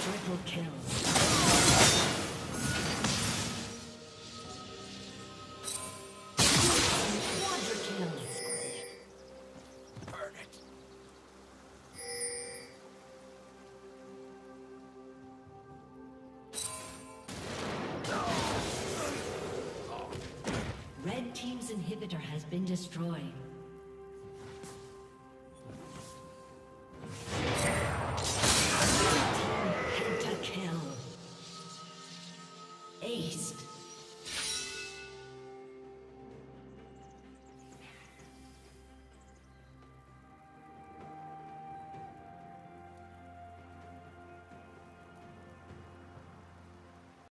Triple kill. inhibitor has been destroyed. Ace.